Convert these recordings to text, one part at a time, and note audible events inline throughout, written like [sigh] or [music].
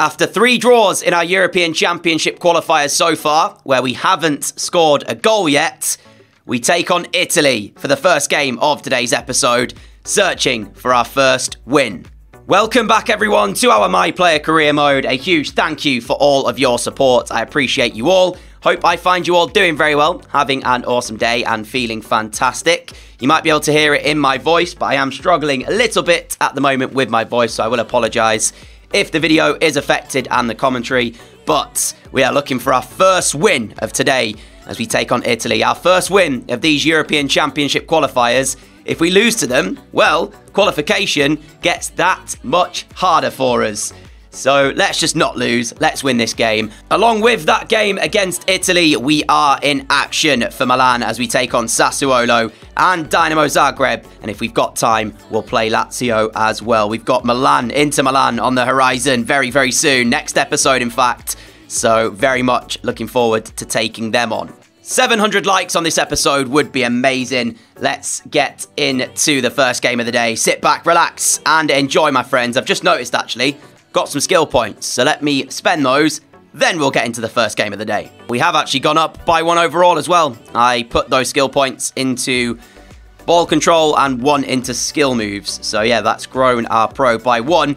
After three draws in our European Championship qualifiers so far, where we haven't scored a goal yet, we take on Italy for the first game of today's episode, searching for our first win. Welcome back, everyone, to our My Player Career Mode. A huge thank you for all of your support. I appreciate you all. Hope I find you all doing very well, having an awesome day, and feeling fantastic. You might be able to hear it in my voice, but I am struggling a little bit at the moment with my voice, so I will apologise if the video is affected and the commentary. But we are looking for our first win of today as we take on Italy. Our first win of these European Championship qualifiers. If we lose to them, well, qualification gets that much harder for us. So let's just not lose. Let's win this game. Along with that game against Italy, we are in action for Milan as we take on Sassuolo and Dynamo Zagreb. And if we've got time, we'll play Lazio as well. We've got Milan, Inter Milan on the horizon very, very soon. Next episode, in fact. So very much looking forward to taking them on. 700 likes on this episode would be amazing. Let's get into the first game of the day. Sit back, relax, and enjoy, my friends. I've just noticed, actually, got some skill points. So let me spend those. Then we'll get into the first game of the day. We have actually gone up by one overall as well. I put those skill points into ball control and one into skill moves. So yeah, that's grown our pro by one.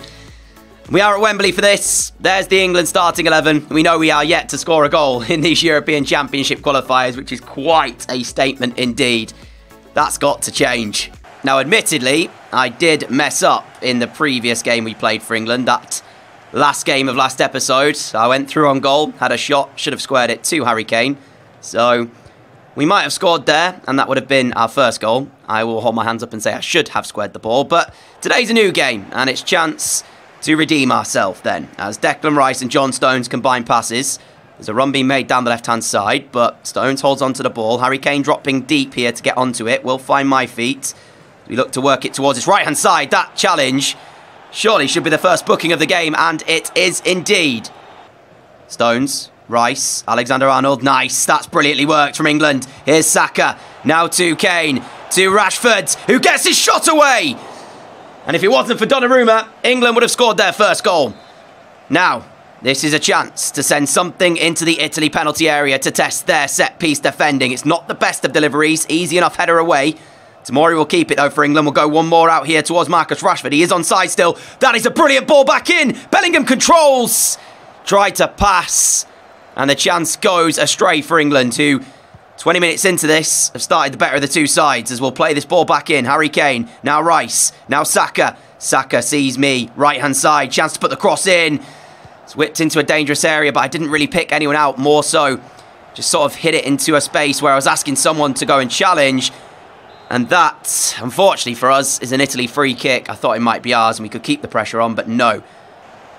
We are at Wembley for this. There's the England starting 11. We know we are yet to score a goal [laughs] in these European Championship qualifiers, which is quite a statement indeed. That's got to change. Now, admittedly, I did mess up in the previous game we played for England. That last game of last episode, I went through on goal, had a shot, should have squared it to Harry Kane. So we might have scored there, and that would have been our first goal. I will hold my hands up and say I should have squared the ball. But today's a new game, and it's chance to redeem ourselves then, as Declan Rice and John Stones combine passes. There's a run being made down the left-hand side, but Stones holds onto the ball. Harry Kane dropping deep here to get onto it. Will find my feet. We look to work it towards his right-hand side. That challenge surely should be the first booking of the game, and it is indeed. Stones, Rice, Alexander-Arnold. Nice. That's brilliantly worked from England. Here's Saka. Now to Kane. To Rashford, who gets his shot away. And if it wasn't for Donnarumma, England would have scored their first goal. Now, this is a chance to send something into the Italy penalty area to test their set-piece defending. It's not the best of deliveries. Easy enough header away. Tomori will keep it though for England. We'll go one more out here towards Marcus Rashford. He is on side still. That is a brilliant ball back in. Bellingham controls. Tried to pass. And the chance goes astray for England, who 20 minutes into this have started the better of the two sides as we'll play this ball back in. Harry Kane, now Rice, now Saka. Saka sees me, right hand side, chance to put the cross in. It's whipped into a dangerous area, but I didn't really pick anyone out, more so just sort of hit it into a space where I was asking someone to go and challenge. And that, unfortunately for us, is an Italy free kick. I thought it might be ours and we could keep the pressure on, but no.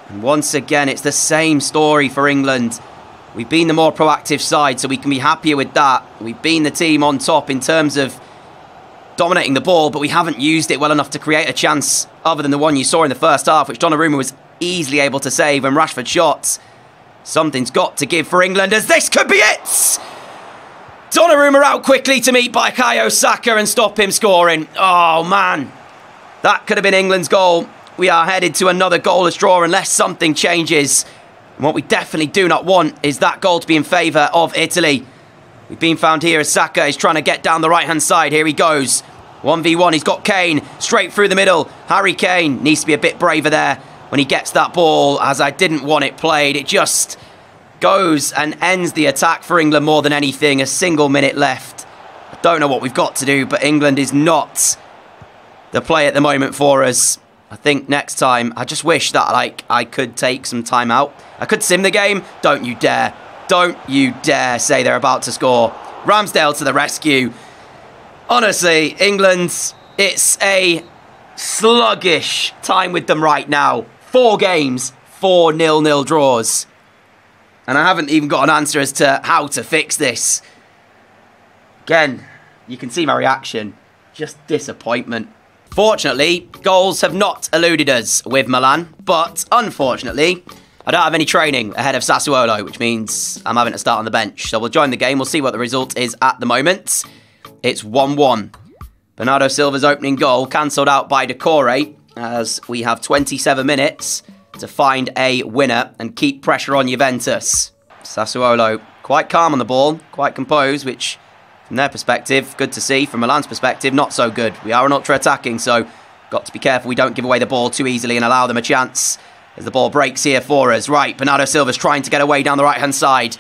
And once again, it's the same story for England. We've been the more proactive side, so we can be happier with that. We've been the team on top in terms of dominating the ball, but we haven't used it well enough to create a chance other than the one you saw in the first half, which Donnarumma was easily able to save when Rashford shot. Something's got to give for England as this could be it! Donnarumma out quickly to meet Bukayo Saka and stop him scoring. Oh, man. That could have been England's goal. We are headed to another goalless draw unless something changes. And what we definitely do not want is that goal to be in favour of Italy. We've been found here as Saka is trying to get down the right-hand side. Here he goes. 1v1, he's got Kane straight through the middle. Harry Kane needs to be a bit braver there when he gets that ball, as I didn't want it played. It just goes and ends the attack for England more than anything. A single minute left. I don't know what we've got to do, but England is not the play at the moment for us. I think next time, I just wish that like I could take some time out. I could sim the game. Don't you dare. Don't you dare say they're about to score. Ramsdale to the rescue. Honestly, England, it's a sluggish time with them right now. Four games, four nil-nil draws. And I haven't even got an answer as to how to fix this. Again, you can see my reaction. Just disappointment. Fortunately, goals have not eluded us with Milan, but unfortunately, I don't have any training ahead of Sassuolo, which means I'm having to start on the bench. So we'll join the game. We'll see what the result is at the moment. It's 1-1. Bernardo Silva's opening goal cancelled out by Decore as we have 27 minutes to find a winner and keep pressure on Juventus. Sassuolo quite calm on the ball, quite composed, which from their perspective, good to see. From Milan's perspective, not so good. We are an ultra attacking, so got to be careful we don't give away the ball too easily and allow them a chance as the ball breaks here for us. Right, Bernardo Silva's trying to get away down the right hand side.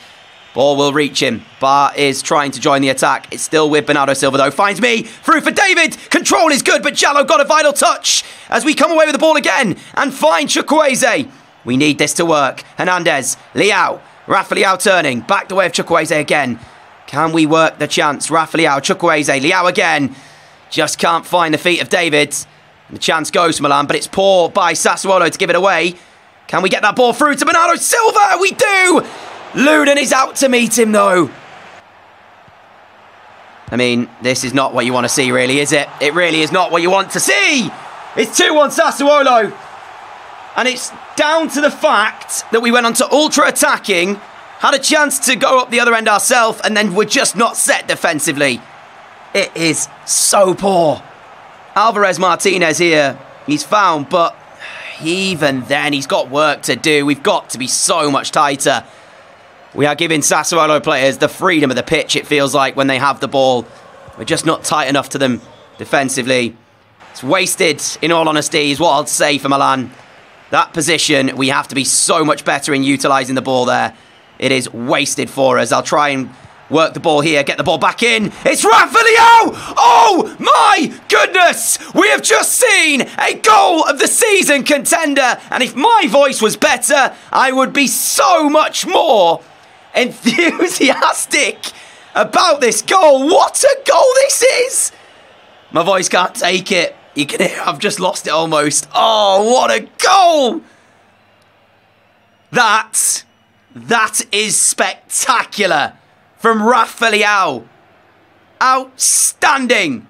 Ball will reach him. Bar is trying to join the attack. It's still with Bernardo Silva, though. Finds me. Through for David. Control is good, but Jallo got a vital touch as we come away with the ball again and find Chukwueze. We need this to work. Hernandez. Leao, Rafa Leao turning. Back the way of Chukwueze again. Can we work the chance? Rafa Leao, Chukwueze. Leao again. Just can't find the feet of David. The chance goes Milan, but it's poor by Sassuolo to give it away. Can we get that ball through to Bernardo Silva? We do! Lunin is out to meet him, though. I mean, this is not what you want to see, really, is it? It really is not what you want to see. It's 2-1 Sassuolo. And it's down to the fact that we went on to ultra-attacking, had a chance to go up the other end ourselves, and then we're just not set defensively. It is so poor. Alvarez Martinez here, he's found, but even then, he's got work to do. We've got to be so much tighter. We are giving Sassuolo players the freedom of the pitch, it feels like, when they have the ball. We're just not tight enough to them defensively. It's wasted, in all honesty, is what I'll say for Milan. That position, we have to be so much better in utilising the ball there. It is wasted for us. I'll try and work the ball here, get the ball back in. It's Rafa Oh my goodness! We have just seen a goal of the season contender. And if my voice was better, I would be so much more enthusiastic about this goal. What a goal this is! My voice can't take it. You can hear I've just lost it almost. Oh, what a goal! That, that is spectacular from Rafa. Outstanding!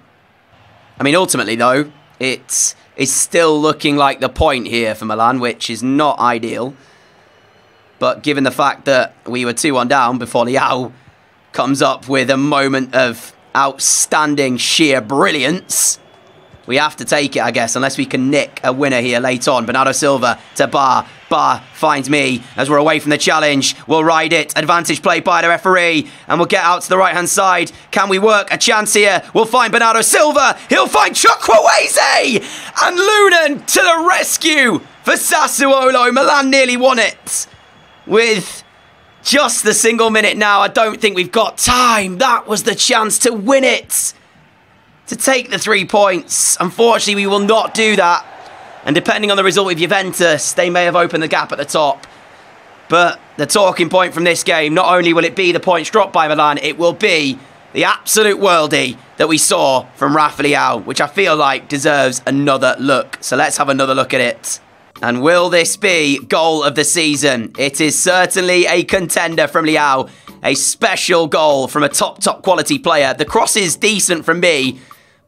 I mean, ultimately, though, it is still looking like the point here for Milan, which is not ideal. But given the fact that we were 2-1 down before Leao comes up with a moment of outstanding sheer brilliance, we have to take it, I guess, unless we can nick a winner here late on. Bernardo Silva to Bar. Bar finds me as we're away from the challenge. We'll ride it. Advantage play by the referee. And we'll get out to the right-hand side. Can we work a chance here? We'll find Bernardo Silva. He'll find Chukwueze. And Lunin to the rescue for Sassuolo. Milan nearly won it with just the single minute now. I don't think we've got time. That was the chance to win it to take the three points. Unfortunately, we will not do that. And depending on the result with Juventus, they may have opened the gap at the top. But the talking point from this game, not only will it be the points dropped by Milan, it will be the absolute worldie that we saw from Rafa Leao, which I feel like deserves another look. So let's have another look at it. And will this be goal of the season? It is certainly a contender from Leao. A special goal from a top, top quality player. The cross is decent from me,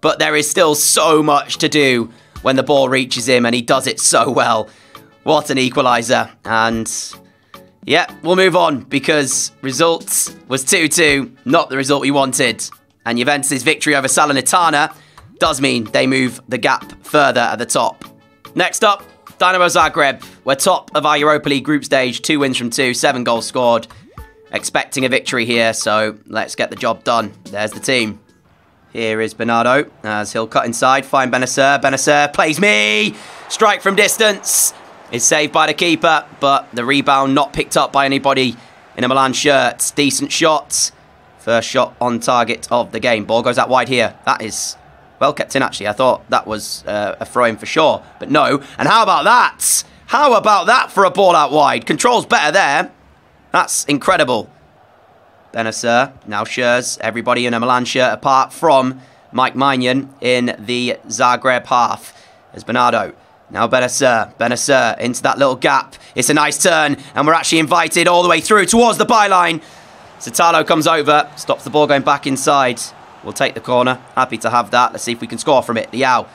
but there is still so much to do when the ball reaches him, and he does it so well. What an equaliser. And yeah, we'll move on because results was 2-2, not the result we wanted. And Juventus' victory over Salernitana does mean they move the gap further at the top. Next up, Dynamo Zagreb. We're top of our Europa League group stage, two wins from two, seven goals scored. Expecting a victory here, so let's get the job done. There's the team. Here is Bernardo as he'll cut inside, find Bennacer. Bennacer plays me. Strike from distance. Is saved by the keeper, but the rebound not picked up by anybody in a Milan shirt. Decent shot. First shot on target of the game. Ball goes out wide here. That is well kept in, actually. I thought that was uh, a throw in for sure, but no. And how about that? How about that for a ball out wide? Control's better there. That's incredible. Bennacer now shares everybody in a Milan shirt apart from Mike Maignan in the Zagreb half. As Bernardo. Now Bennacer. Bennacer into that little gap. It's a nice turn and we're actually invited all the way through towards the byline. Šutalo comes over, stops the ball going back inside. We'll take the corner. Happy to have that. Let's see if we can score from it. Leao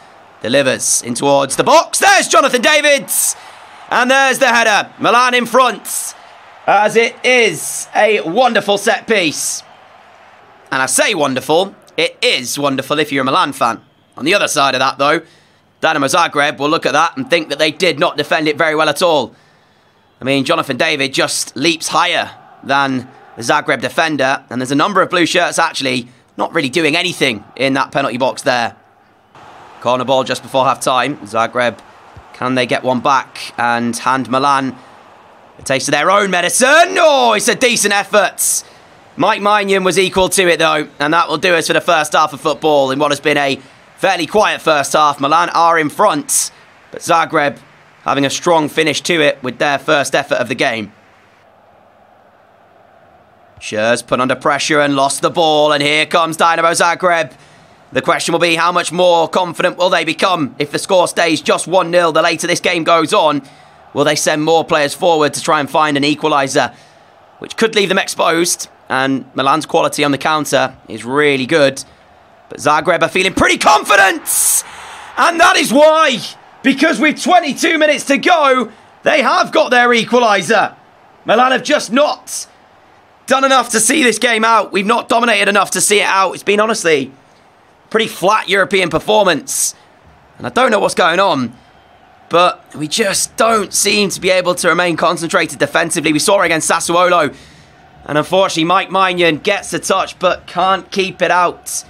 delivers in towards the box. There's Jonathan Davids. And there's the header. Milan in front as it is a wonderful set piece. And I say wonderful, it is wonderful if you're a Milan fan. On the other side of that, though, Dynamo Zagreb will look at that and think that they did not defend it very well at all. I mean, Jonathan David just leaps higher than the Zagreb defender, and there's a number of blue shirts actually not really doing anything in that penalty box there. Corner ball just before half time. Zagreb, can they get one back and hand Milan a taste of their own medicine? Oh, it's a decent effort. Mike Maignan was equal to it though, and that will do us for the first half of football in what has been a fairly quiet first half. Milan are in front, but Zagreb having a strong finish to it with their first effort of the game. Schürrle put under pressure and lost the ball, and here comes Dynamo Zagreb. The question will be how much more confident will they become if the score stays just 1 0 the later this game goes on? Will they send more players forward to try and find an equaliser, which could leave them exposed? And Milan's quality on the counter is really good. But Zagreb are feeling pretty confident! And that is why, because with 22 minutes to go, they have got their equaliser. Milan have just not done enough to see this game out. We've not dominated enough to see it out. It's been honestly pretty flat European performance. And I don't know what's going on. But we just don't seem to be able to remain concentrated defensively. We saw it against Sassuolo. And unfortunately, Mike Maignan gets the touch but can't keep it out.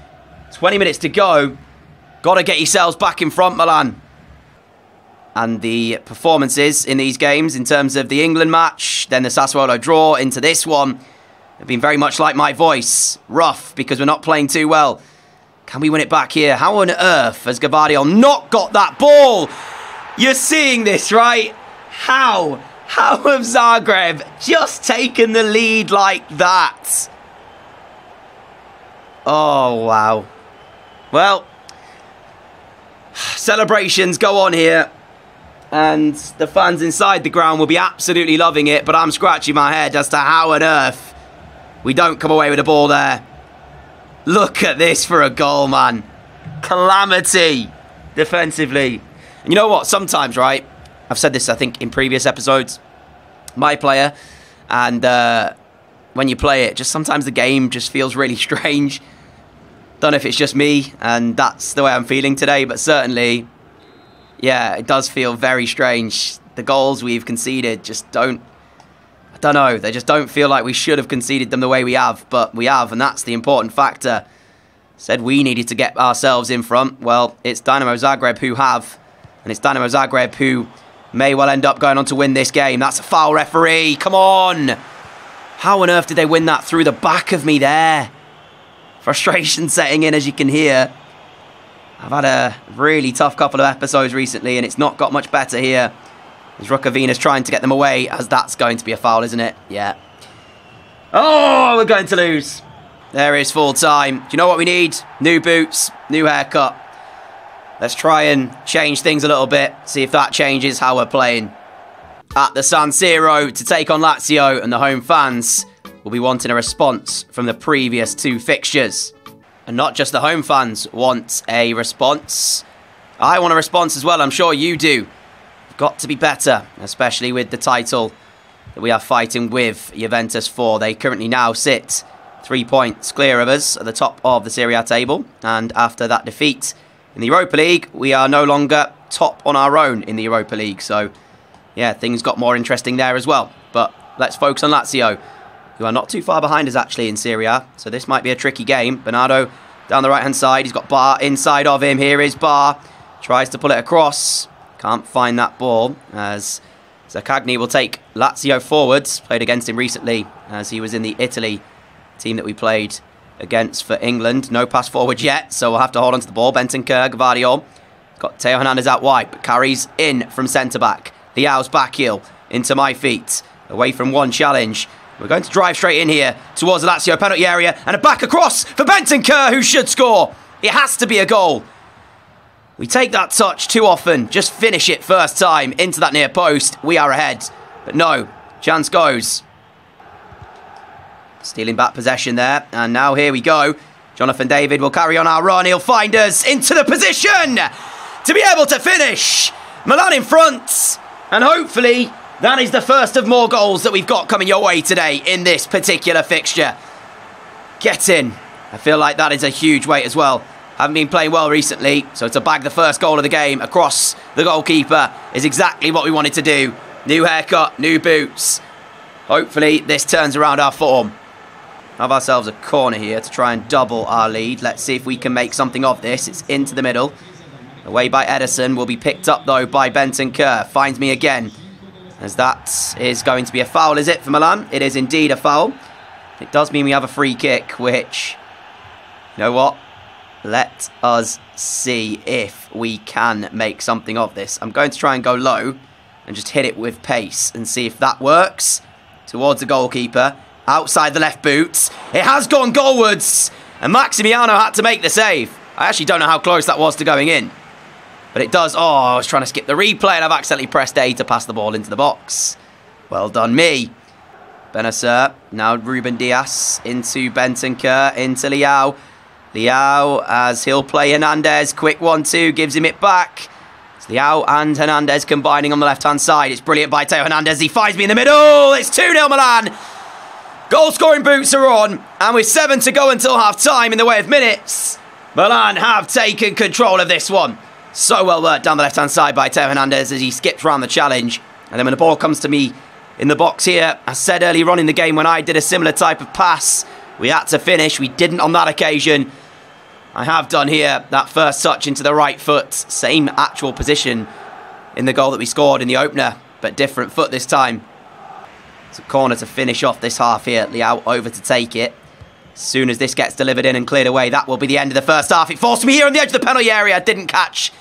20 minutes to go. Got to get yourselves back in front, Milan. And the performances in these games, in terms of the England match, then the Sassuolo draw into this one, have been very much like my voice. Rough, because we're not playing too well. Can we win it back here? How on earth has Gvardiol not got that ball? You're seeing this, right? How? How have Zagreb just taken the lead like that? Oh, wow. Well, celebrations go on here. And the fans inside the ground will be absolutely loving it. But I'm scratching my head as to how on earth we don't come away with a ball there. Look at this for a goal, man. Calamity defensively. And you know what? Sometimes, right? I've said this, I think, in previous episodes. My player, and uh, when you play it, just sometimes the game just feels really [laughs] strange. Don't know if it's just me, and that's the way I'm feeling today, but certainly, yeah, it does feel very strange. The goals we've conceded just don't don't know. They just don't feel like we should have conceded them the way we have, but we have, and that's the important factor. Said we needed to get ourselves in front. Well, it's Dynamo Zagreb who have, and it's Dynamo Zagreb who may well end up going on to win this game. That's a foul referee. Come on. How on earth did they win that through the back of me there? Frustration [laughs] setting in, as you can hear. I've had a really tough couple of episodes recently, and it's not got much better here. As Rukavina's trying to get them away, as that's going to be a foul, isn't it? Yeah. Oh, we're going to lose. There is full time. Do you know what we need? New boots, new haircut. Let's try and change things a little bit, see if that changes how we're playing. At the San Siro to take on Lazio, and the home fans will be wanting a response from the previous two fixtures. And not just the home fans want a response. I want a response as well, I'm sure you do got to be better, especially with the title that we are fighting with Juventus for. They currently now sit three points clear of us at the top of the Serie A table. And after that defeat in the Europa League, we are no longer top on our own in the Europa League. So, yeah, things got more interesting there as well. But let's focus on Lazio, who are not too far behind us actually in Serie A. So this might be a tricky game. Bernardo down the right hand side. He's got Bar inside of him. Here is Bar. Tries to pull it across. Can't find that ball as Zaccagni will take Lazio forwards. Played against him recently as he was in the Italy team that we played against for England. No pass forward yet, so we'll have to hold on to the ball. Bentancur, Gvardiol. Got Teo Hernandez out wide, but carries in from centre back. Leao's back heel into my feet. Away from one challenge. We're going to drive straight in here towards the Lazio penalty area and a back across for Bentancur who should score. It has to be a goal. We take that touch too often. Just finish it first time into that near post. We are ahead. But no, chance goes. Stealing back possession there. And now here we go. Jonathan David will carry on our run. He'll find us into the position to be able to finish. Milan in front. And hopefully that is the first of more goals that we've got coming your way today in this particular fixture. Get in. I feel like that is a huge weight as well haven't been playing well recently, so to bag the first goal of the game across the goalkeeper is exactly what we wanted to do. New haircut, new boots. Hopefully this turns around our form. Have ourselves a corner here to try and double our lead. Let's see if we can make something of this. It's into the middle. Away by Edison. Will be picked up, though, by Bentancur. Finds me again. As that is going to be a foul, is it, for Milan? It is indeed a foul. It does mean we have a free kick, which... You know what? Let us see if we can make something of this. I'm going to try and go low and just hit it with pace and see if that works. Towards the goalkeeper. Outside the left boots. It has gone goalwards. And Maximiano had to make the save. I actually don't know how close that was to going in. But it does. Oh, I was trying to skip the replay and I've accidentally pressed A to pass the ball into the box. Well done, me. Bennacer. Now Ruben Dias into Bentancur, into Leao. Leao as he'll play Hernandez. Quick one two, gives him it back. It's Leao and Hernandez combining on the left hand side. It's brilliant by Teo Hernandez. He finds me in the middle. It's 2 0 Milan. Goal scoring boots are on, and with seven to go until half time in the way of minutes, Milan have taken control of this one. So well worked down the left hand side by Teo Hernandez as he skips around the challenge. And then when the ball comes to me in the box here, I said earlier on in the game when I did a similar type of pass, we had to finish. We didn't on that occasion. I have done here that first touch into the right foot, same actual position in the goal that we scored in the opener, but different foot this time. It's a corner to finish off this half here. Leao over to take it. As soon as this gets delivered in and cleared away, that will be the end of the first half. It forced me here on the edge of the penalty area. I didn't catch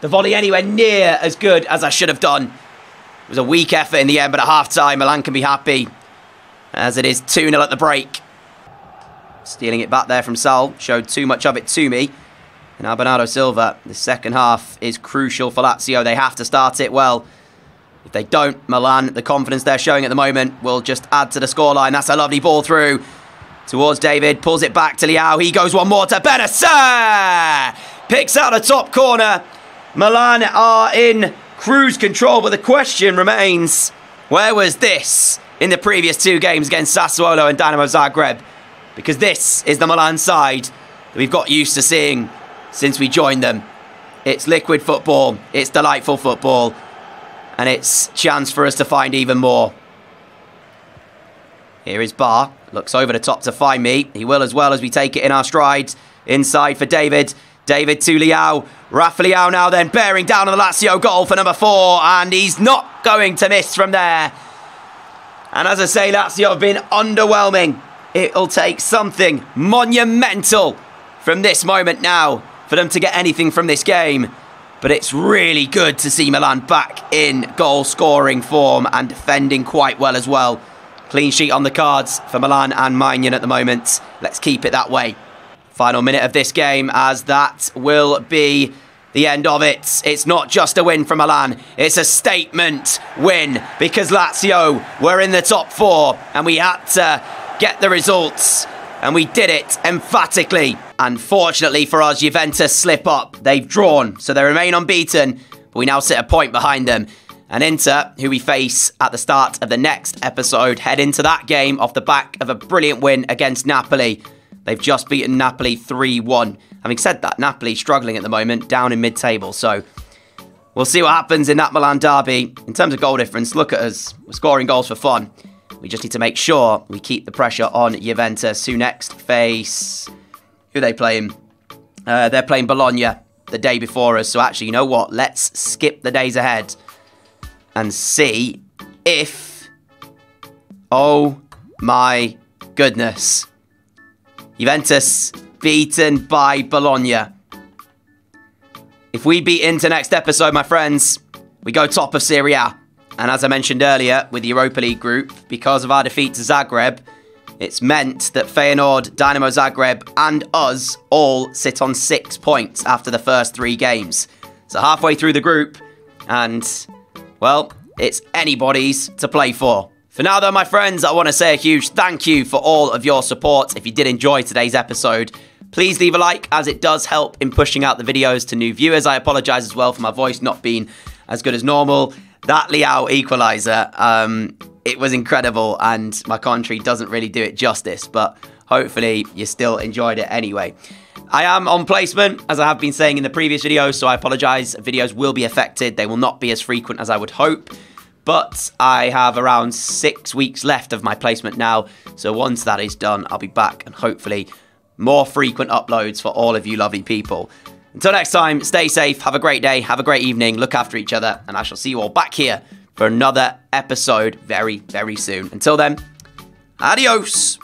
the volley anywhere near as good as I should have done. It was a weak effort in the end, but at half time, Milan can be happy as it is 2 0 at the break. Stealing it back there from Sal. Showed too much of it to me. And now Bernardo Silva. The second half is crucial for Lazio. They have to start it well. If they don't, Milan, the confidence they're showing at the moment will just add to the scoreline. That's a lovely ball through towards David. Pulls it back to Leao. He goes one more to Bennacer. Picks out a top corner. Milan are in cruise control, but the question remains where was this in the previous two games against Sassuolo and Dynamo Zagreb? Because this is the Milan side that we've got used to seeing since we joined them. It's liquid football, it's delightful football, and it's chance for us to find even more. Here is Bar, looks over the top to find me. He will as well as we take it in our stride. Inside for David. David to Leao. Rafa Leao now then bearing down on the Lazio goal for number four, and he's not going to miss from there. And as I say, Lazio have been underwhelming It'll take something monumental from this moment now for them to get anything from this game. But it's really good to see Milan back in goal scoring form and defending quite well as well. Clean sheet on the cards for Milan and Maignan at the moment. Let's keep it that way. Final minute of this game as that will be the end of it. It's not just a win for Milan, it's a statement win because Lazio were in the top four and we had to get the results. And we did it emphatically. Unfortunately for us, Juventus slip up. They've drawn, so they remain unbeaten, but we now sit a point behind them. And Inter, who we face at the start of the next episode, head into that game off the back of a brilliant win against Napoli. They've just beaten Napoli 3 1. Having said that, Napoli struggling at the moment, down in mid table. So we'll see what happens in that Milan derby. In terms of goal difference, look at us. We're scoring goals for fun. We just need to make sure we keep the pressure on Juventus, who next face. Who they playing? Uh, they're playing Bologna the day before us. So actually, you know what? Let's skip the days ahead and see if. Oh my goodness. Juventus beaten by Bologna. If we beat Inter next episode, my friends, we go top of Serie A. And as I mentioned earlier with the Europa League group, because of our defeat to Zagreb, it's meant that Feyenoord, Dynamo Zagreb, and us all sit on six points after the first three games. So halfway through the group, and, well, it's anybody's to play for. For now, though, my friends, I want to say a huge thank you for all of your support. If you did enjoy today's episode, please leave a like, as it does help in pushing out the videos to new viewers. I apologise as well for my voice not being as good as normal that Leao equaliser, um, it was incredible, and my country doesn't really do it justice, but hopefully you still enjoyed it anyway. I am on placement, as I have been saying in the previous videos, so I apologize. Videos will be affected. They will not be as frequent as I would hope. But I have around six weeks left of my placement now. So once that is done, I'll be back and hopefully more frequent uploads for all of you lovely people. Until next time, stay safe, have a great day, have a great evening, look after each other, and I shall see you all back here for another episode very, very soon. Until then, adios.